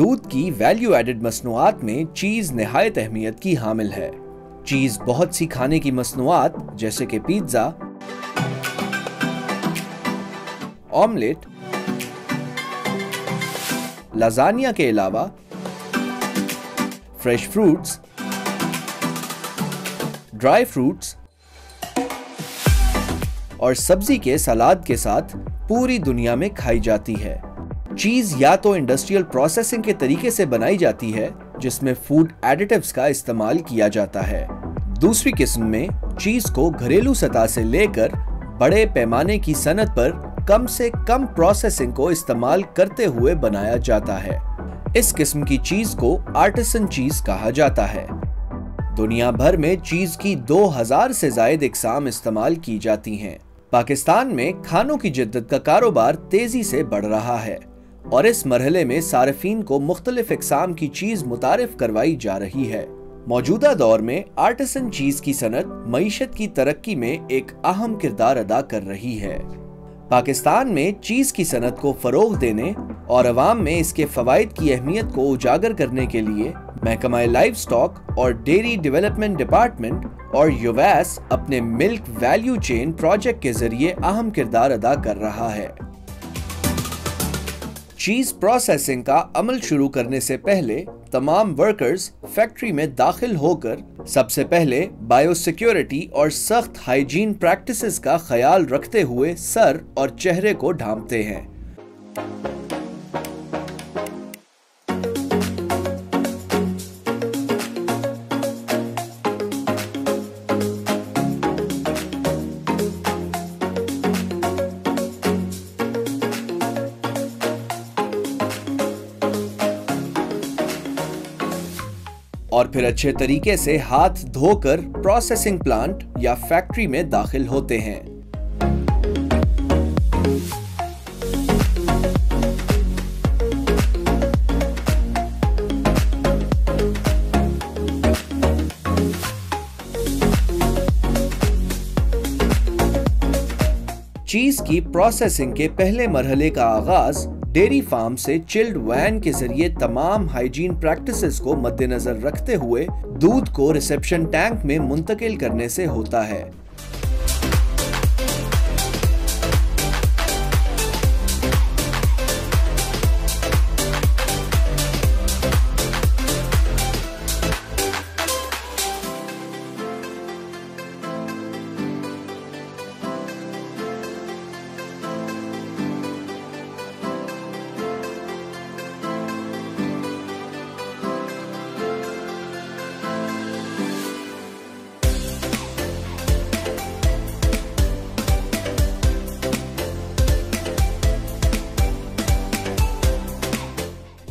दूध की value added मसनुआत में चीज़ नहायत अहमियत की हामिल है। चीज़ बहुत सी खाने की मसनुआत, जैसे कि पिज्जा ऑमलेट लाजानिया के अलावा फ्रेश फ्रूट्स ड्राई फ्रूट्स और सब्ज़ी के सलाद के साथ पूरी दुनिया में खाई जाती है। चीज़ या तो इंडस्ट्रियल प्रोसेसिंग के तरीके से बनाई जाती है, जिसमें फ़ूड एडिटिव्स का इस्तेमाल किया जाता है। दूसरी किस्म में, चीज़ को घरेलू सतह से लेकर बड़े पैमाने की सनत पर कम से कम प्रोसेसिंग को इस्तेमाल करते हुए बनाया जाता है। इस किस्म की चीज़ को आर्टिसन चीज़ कहा जाता है। दुनिया भर में चीज़ की 2000 से जायद इकसाम इस्तेमाल की जाती हैं। पाकिस्तान में खानों की जिद्दत का कारोबार तेज़ी से बढ़ रहा है। और इस मरहले में सार्फिन को मुख्तलिफ़ इकसाम की चीज़ मुतारफ करवाई जा रही है। मौजूदा दौर में आर्टिसन चीज़ की सनत मीशत की तरक्की में एक अहम किरदार अदा कर रही है। पाकिस्तान में चीज़ की सनत को फरोग देने और अवाम में इसके फवायद की अहमियत को उजागर करने के लिए महकमा लाइफ स्टॉक और डेयरी डेवलपमेंट डिपार्टमेंट और यूवैस अपने मिल्क वैल्यू चेन प्रोजेक्ट के ज़रिए अहम किरदार अदा कर रहा है। चीज़ प्रोसेसिंग का अमल शुरू करने से पहले तमाम वर्कर्स फैक्ट्री में दाखिल होकर सबसे पहले बायोसिक्योरिटी और सख्त हाइजीन प्रैक्टिसेस का ख्याल रखते हुए सर और चेहरे को ढांपते हैं। और फिर अच्छे तरीके से हाथ धोकर प्रोसेसिंग प्लांट या फैक्ट्री में दाखिल होते हैं। चीज़ की प्रोसेसिंग के पहले मरहले का आगाज़ डेयरी फार्म से चिल्ड वैन के ज़रिए तमाम हाइजीन प्रैक्टिसेस को मद्देनजर रखते हुए दूध को रिसेप्शन टैंक में मुंतकिल करने से होता है।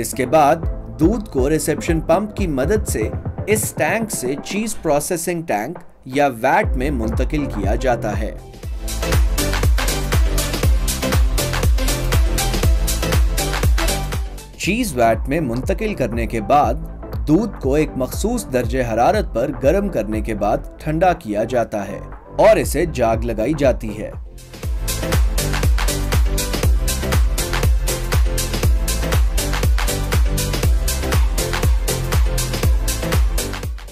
इसके बाद दूध को रिसेप्शन पंप की मदद से इस टैंक से चीज़ प्रोसेसिंग टैंक या वैट में मुंतकिल किया जाता है। चीज़ वैट में मुंतकिल करने के बाद दूध को एक मखसूस दर्जे हरारत पर गर्म करने के बाद ठंडा किया जाता है और इसे जाग लगाई जाती है।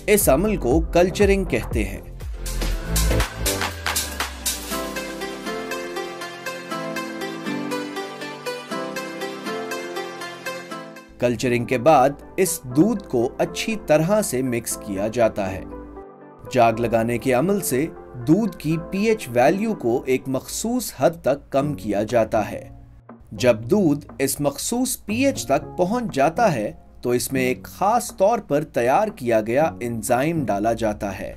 इस अमल को कल्चरिंग कहते हैं। कल्चरिंग के बाद इस दूध को अच्छी तरह से मिक्स किया जाता है। जाग लगाने के अमल से दूध की पीएच वैल्यू को एक मखसूस हद तक कम किया जाता है। जब दूध इस मखसूस पीएच तक पहुँच जाता है तो इसमें एक खास तौर पर तैयार किया गया एंजाइम डाला जाता है।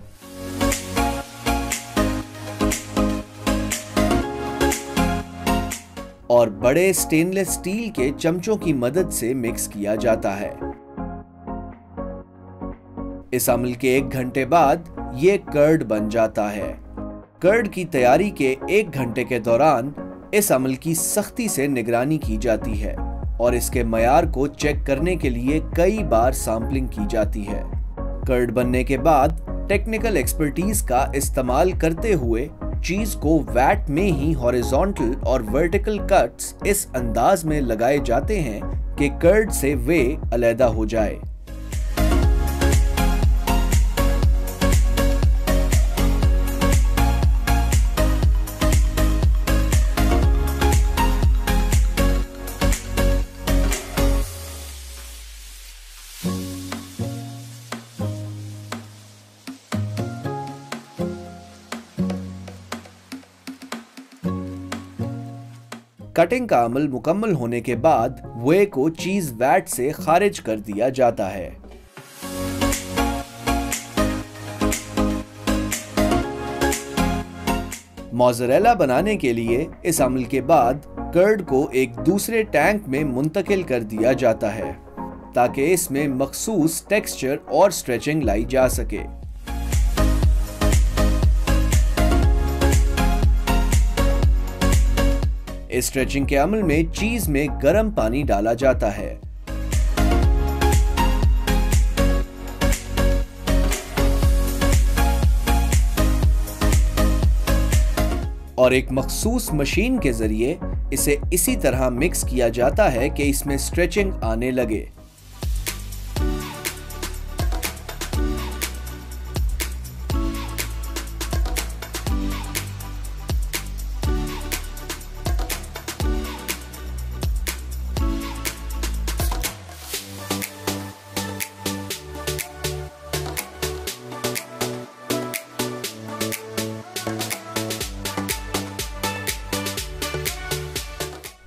और बड़े स्टेनलेस स्टील के चमचों की मदद से मिक्स किया जाता है। इस अमल के एक घंटे बाद ये कर्ड बन जाता है। कर्ड की तैयारी के एक घंटे के दौरान इस अमल की सख्ती से निगरानी की जाती है। और इसके मैार को चेक करने के लिए कई बार सैम्पलिंग की जाती है। कर्ड बनने के बाद टेक्निकल एक्सपर्टीज का इस्तेमाल करते हुए चीज़ को वैट में ही हॉरिजॉन्टल और वर्टिकल कट्स इस अंदाज में लगाए जाते हैं कि कर्ड से वे अलहदा हो जाए। कटिंग का अमल मुकम्मल होने के बाद वे को चीज़ वैट से खारिज कर दिया जाता है। मोजरेला बनाने के लिए इस अमल के बाद कर्ड को एक दूसरे टैंक में मुंतकिल कर दिया जाता है, ताकि इसमें मखसूस टेक्सचर और स्ट्रेचिंग लाई जा सके। इस स्ट्रेचिंग के अमल में चीज़ में गर्म पानी डाला जाता है। और एक मखसूस मशीन के ज़रिए इसे इसी तरह मिक्स किया जाता है कि इसमें स्ट्रेचिंग आने लगे।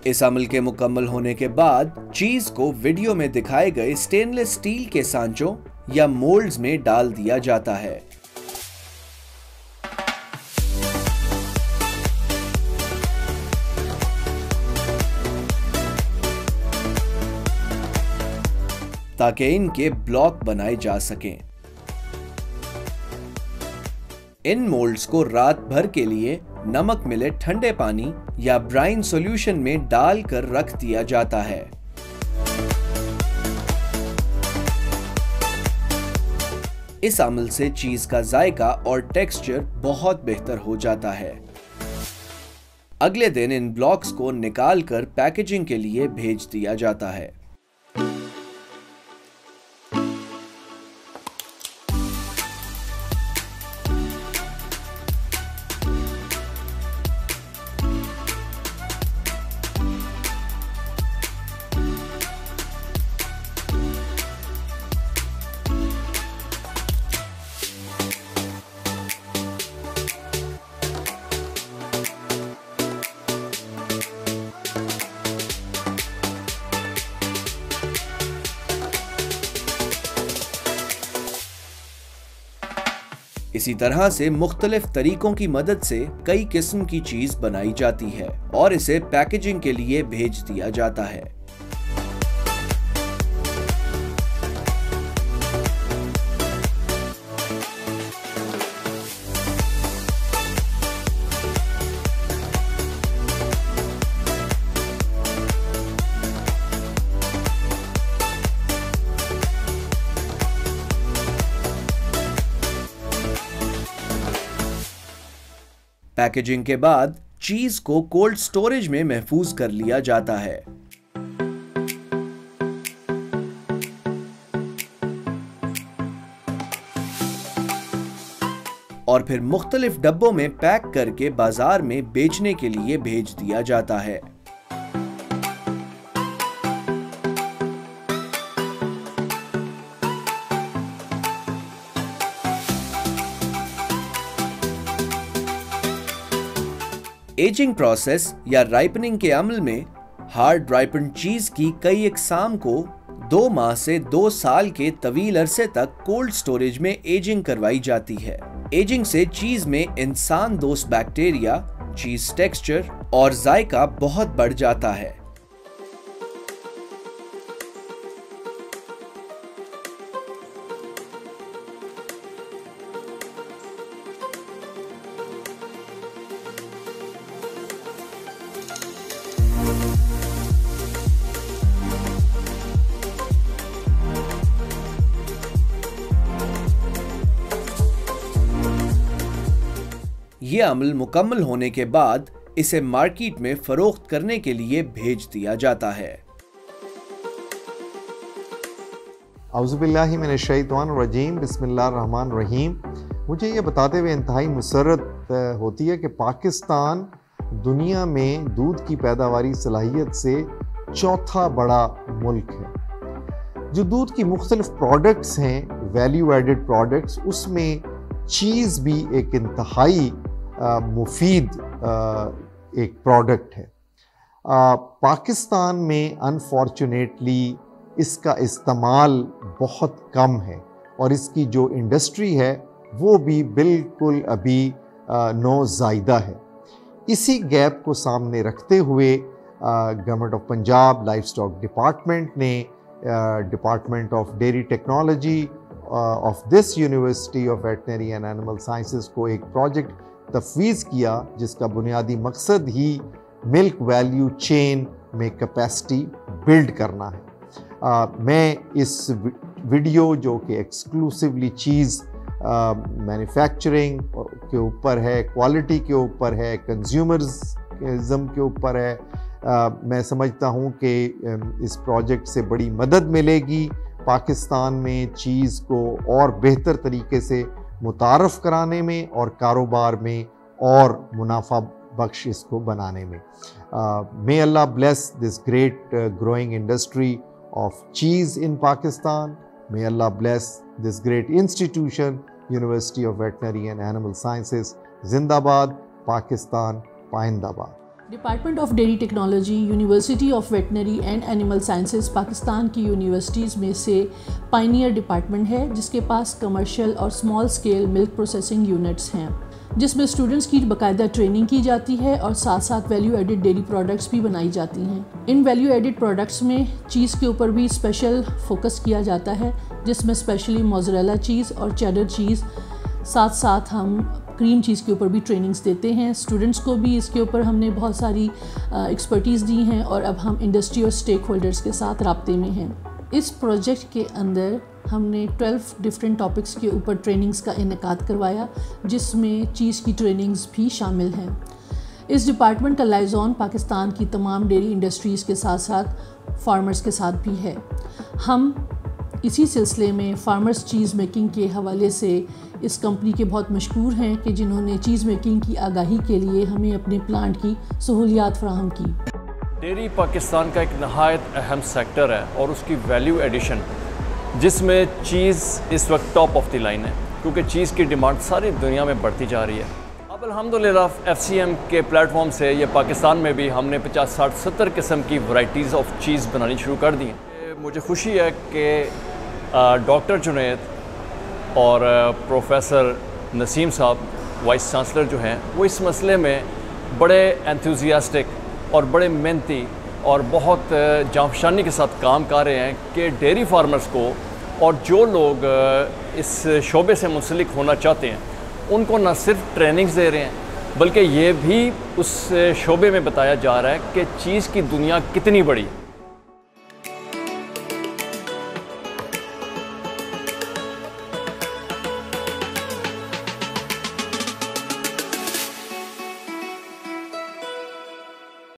इस अमल के मुकम्मल होने के बाद चीज़ को वीडियो में दिखाए गए स्टेनलेस स्टील के सांचों या मोल्ड्स में डाल दिया जाता है। ताकि इनके ब्लॉक बनाए जा सकें। इन मोल्ड्स को रात भर के लिए नमक मिले ठंडे पानी या ब्राइन सॉल्यूशन में डालकर रख दिया जाता है। इस अमल से चीज़ का जायका और टेक्सचर बहुत बेहतर हो जाता है। अगले दिन इन ब्लॉक्स को निकालकर पैकेजिंग के लिए भेज दिया जाता है। इसी तरह से मुख्तलिफ़ तरीकों की मदद से कई किस्म की चीज़ बनाई जाती है और इसे पैकेजिंग के लिए भेज दिया जाता है। पैकेजिंग के बाद चीज़ को कोल्ड स्टोरेज में महफूज कर लिया जाता है। और फिर मुख्तलिफ़ डब्बों में पैक करके बाज़ार में बेचने के लिए भेज दिया जाता है। एजिंग प्रोसेस या राइपनिंग के अमल में हार्ड राइपन चीज़ की कई इकसाम को दो माह से दो साल के तवील अरसे तक कोल्ड स्टोरेज में एजिंग करवाई जाती है। एजिंग से चीज़ में इंसान दोस्त बैक्टीरिया चीज़ टेक्सचर और जायका बहुत बढ़ जाता है। ये अमल मुकम्मल होने के बाद इसे मार्केट में फरोख्त करने के लिए भेज दिया जाता है। अउज़बिल्लिमिनशैतवानरजीम रहीम। मुझे ये बताते हुए इंतहाई मुसरत होती है कि पाकिस्तान दुनिया में दूध की पैदावारी सलाहियत से चौथा बड़ा मुल्क है। जो दूध की मुख्तलिफ़ प्रोडक्ट्स हैं वैल्यू एडेड प्रोडक्ट्स उसमें चीज़ भी एक इंतहाई मुफीद एक प्रोडक्ट है। पाकिस्तान में अनफॉर्चुनेटली इसका इस्तेमाल बहुत कम है और इसकी जो इंडस्ट्री है, वो भी बिल्कुल अभी नो ज़ायदा है। इसी गैप को सामने रखते हुए government of Punjab livestock department ने department of dairy technology of this university of veterinary and animal sciences को एक प्रोजेक्ट तफवीज़ किया जिसका बुनियादी मकसद ही मिल्क वैल्यू चेन में कैपेसिटी बिल्ड करना है। आ, मैं इस वीडियो जो कि एक्सक्लूसिवली चीज़ मैन्युफैक्चरिंग के ऊपर है क्वालिटी के ऊपर है कंज्यूमर्सम के ऊपर है आ, मैं समझता हूँ कि इस प्रोजेक्ट से बड़ी मदद मिलेगी। पाकिस्तान में चीज़ को और बेहतर तरीके से मुतारफ़ कराने में और कारोबार में और मुनाफा बख्श इसको बनाने में। May Allah bless this great growing industry of cheese in Pakistan may Allah bless this great institution university of veterinary and animal sciences जिंदाबाद Pakistan पाइंदाबाद department of dairy technology university of veterinary and animal sciences Pakistan की यूनिवर्सिटीज़ में से pioneer department है, जिसके पास commercial और small scale milk processing units हैं, जिसमें स्टूडेंट्स की बाकायदा ट्रेनिंग की जाती है और साथ साथ वैल्यू एडिड डेयरी प्रोडक्ट्स भी बनाई जाती हैं। इन वैल्यू एडिड प्रोडक्ट्स में चीज़ के ऊपर भी स्पेशल फोकस किया जाता है, जिसमें स्पेशली मोजरेला चीज़ और चेडर चीज़ साथ साथ हम क्रीम चीज़ के ऊपर भी ट्रेनिंग्स देते हैं। स्टूडेंट्स को भी इसके ऊपर हमने बहुत सारी एक्सपर्टीज़ दी हैं और अब हम इंडस्ट्री और स्टेक होल्डर्स के साथ रबते में हैं। इस प्रोजेक्ट के अंदर हमने 12 डिफरेंट टॉपिक्स के ऊपर ट्रेनिंग्स का इनका करवाया, जिसमें चीज़ की ट्रेनिंग्स भी शामिल हैं। इस डिपार्टमेंट का लाइजॉन पाकिस्तान की तमाम डेयरी इंडस्ट्रीज़ के साथ साथ फार्मर्स के साथ भी है। हम इसी सिलसिले में फार्मर्स चीज़ मेकिंग के हवाले से इस कंपनी के बहुत मशहूर हैं कि जिन्होंने चीज़ मेकिंग की आगाही के लिए हमें अपने प्लांट की सहूलियात फ्राहम की। डेयरी पाकिस्तान का एक नहायत अहम सेक्टर है और उसकी वैल्यू एडिशन जिसमें चीज़ इस वक्त टॉप ऑफ़ द लाइन है, क्योंकि चीज़ की डिमांड सारी दुनिया में बढ़ती जा रही है। अब अलहमदिल्ला एफ़ के प्लेटफॉर्म से ये पाकिस्तान में भी हमने पचास साठ सत्तर किस्म की वराइटीज़ ऑफ़ चीज़ बनानी शुरू कर दी हैं। मुझे खुशी है कि डॉक्टर जुनेद और प्रोफेसर नसीम साहब, वाइस चांसलर जो हैं, वो इस मसले में बड़े एंथुजियास्टिक और बड़े मेहनती और बहुत जाफशानी के साथ काम कर रहे हैं कि डेयरी फार्मर्स को और जो लोग इस शोबे से मुंसलिक होना चाहते हैं, उनको न सिर्फ़ ट्रेनिंग्स दे रहे हैं, बल्कि ये भी उस शोबे में बताया जा रहा है कि चीज़ की दुनिया कितनी बड़ी है।